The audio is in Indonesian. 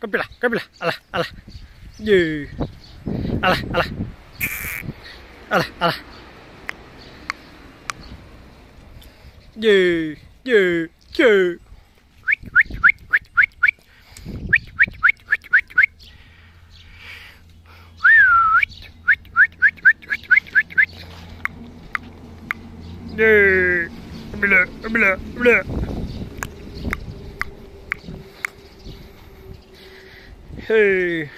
kepilah, kepilah. Alah, alah. Ye. Alah, alah. Alah, alah. Ye, ye, ye. Ye. Kepilah, kepilah, kepilah. Hey.